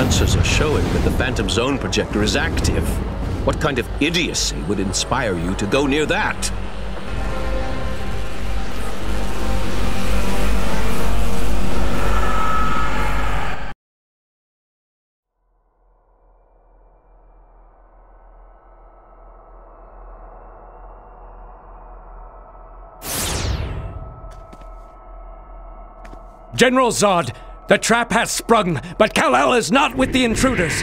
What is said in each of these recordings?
sensors are showing that the Phantom Zone projector is active. What kind of idiocy would inspire you to go near that? General Zod, the trap has sprung, but Kal-El is not with the intruders.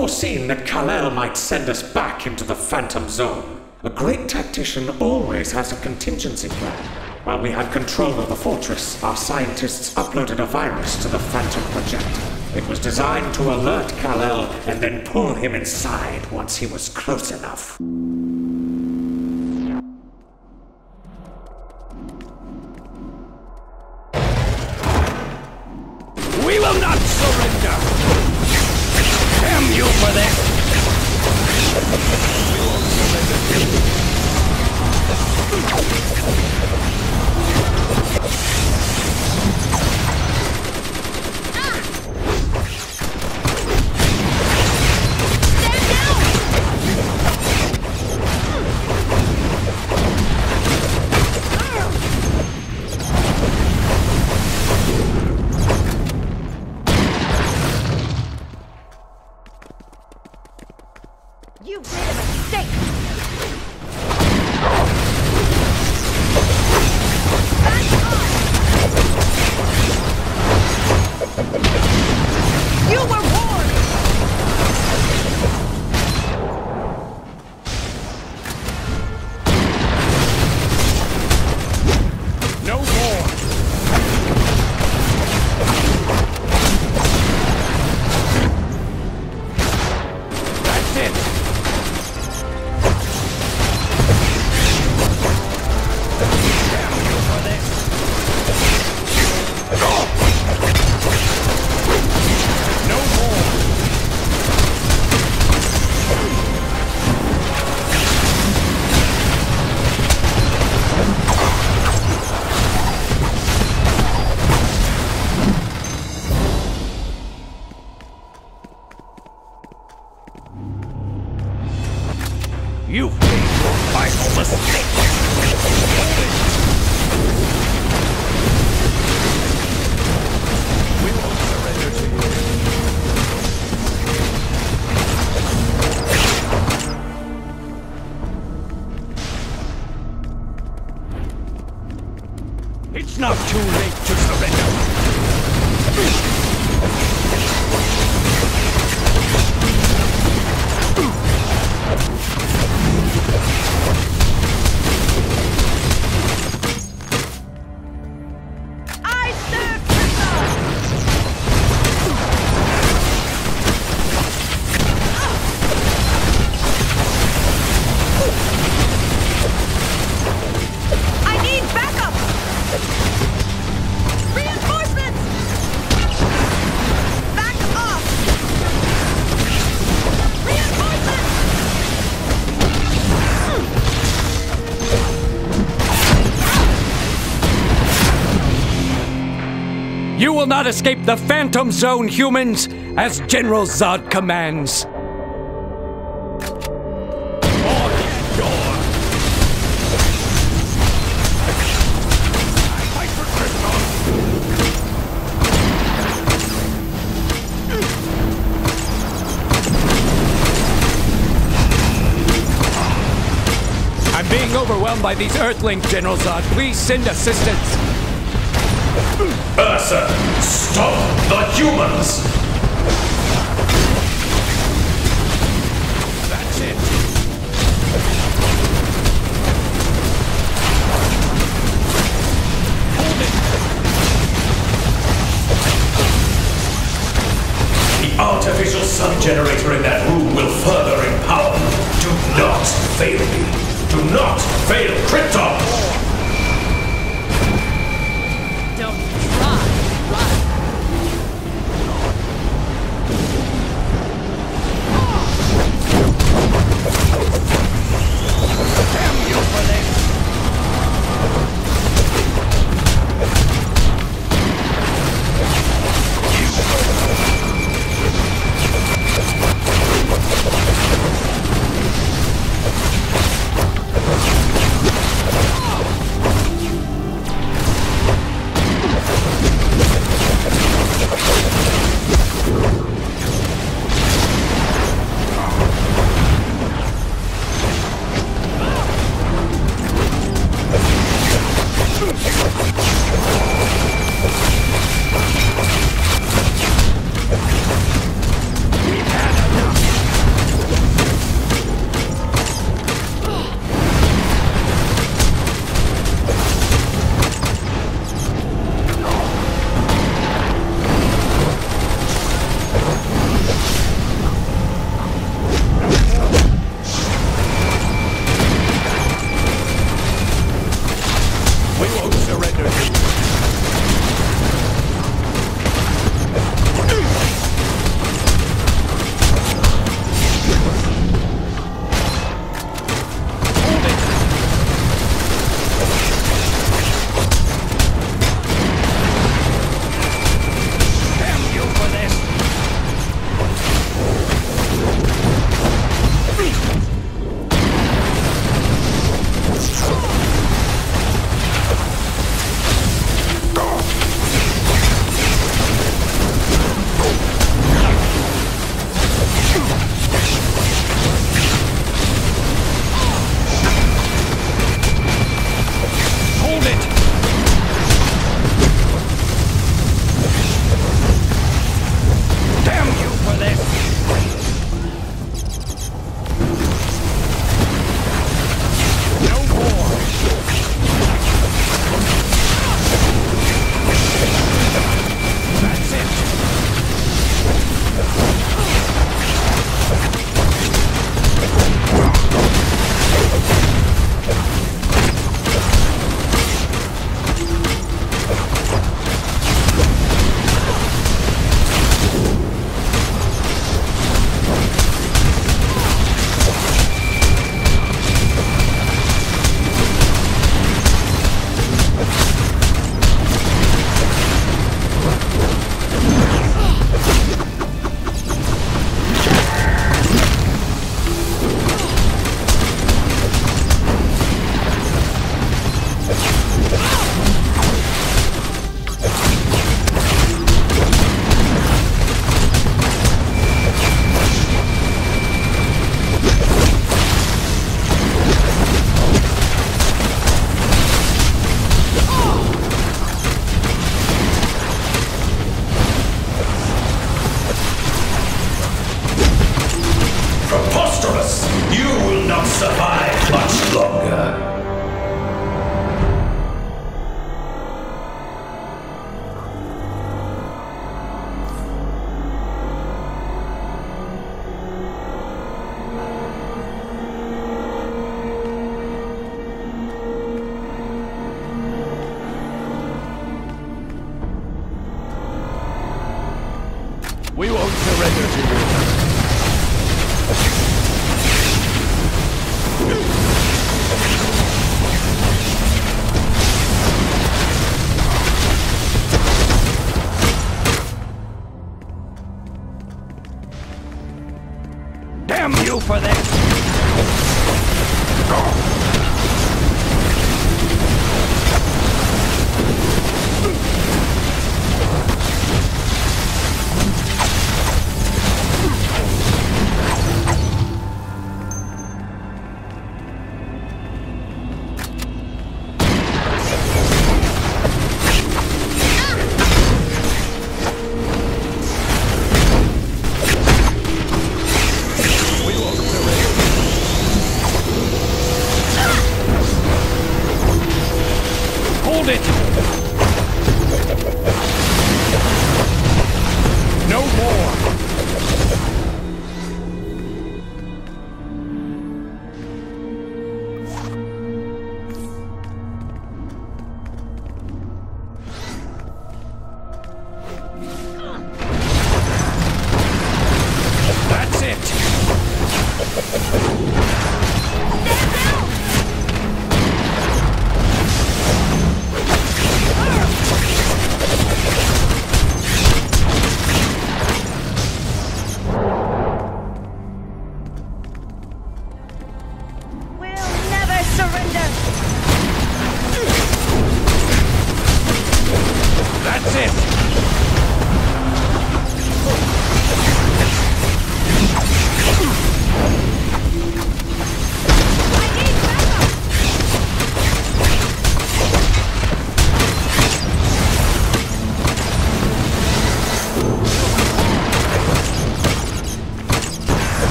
Not unforeseen that Kal-El might send us back into the Phantom Zone. A great tactician always has a contingency plan. While we had control of the fortress, our scientists uploaded a virus to the Phantom projector. It was designed to alert Kal-El and then pull him inside once he was close enough. A mistake! You've made your final mistake! We won't surrender to you. It's not too late not escape the Phantom Zone, humans, as General Zod commands. I'm being overwhelmed by these Earthlings, General Zod. Please send assistance. Ursa, stop the humans! That's it. Hold it. The artificial sun generator in that room will further empower. Do not fail me. Do not fail Krypton!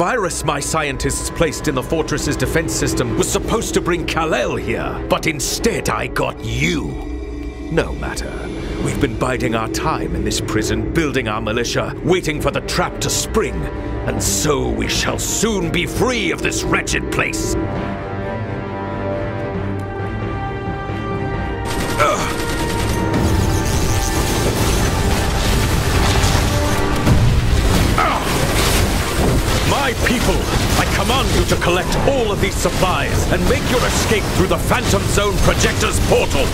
Virus my scientists placed in the fortress's defense system was supposed to bring Kal-El here, but instead I got you. No matter. We've been biding our time in this prison, building our militia, waiting for the trap to spring, and so we shall soon be free of this wretched place. To collect all of these supplies and make your escape through the Phantom Zone Projector's portal.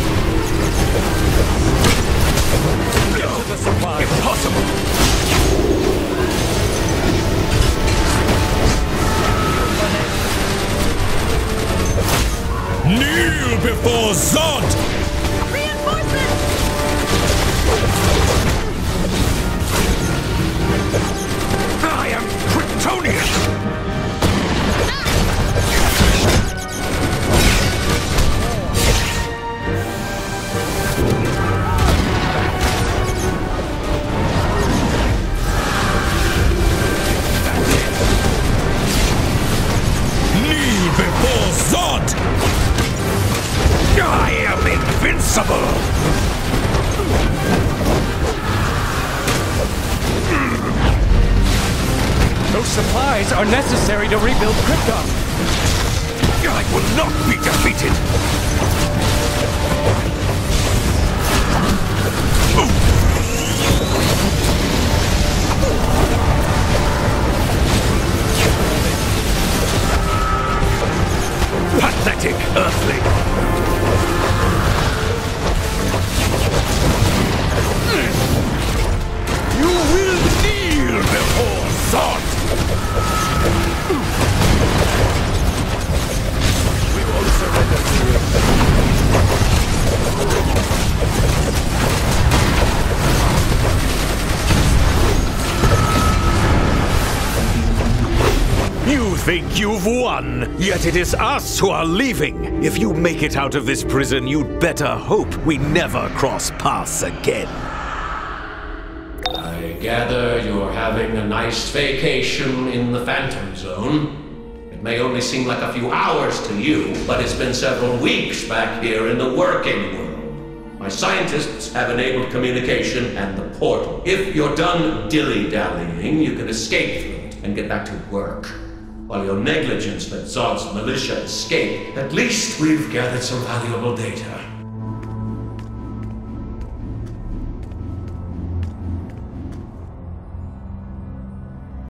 Be think you've won, yet it is us who are leaving. If you make it out of this prison, you'd better hope we never cross paths again. I gather you're having a nice vacation in the Phantom Zone. It may only seem like a few hours to you, but it's been several weeks back here in the working world. My scientists have enabled communication and the portal. If you're done dilly-dallying, you can escape through it and get back to work. While your negligence let Zod's militia escape, at least we've gathered some valuable data.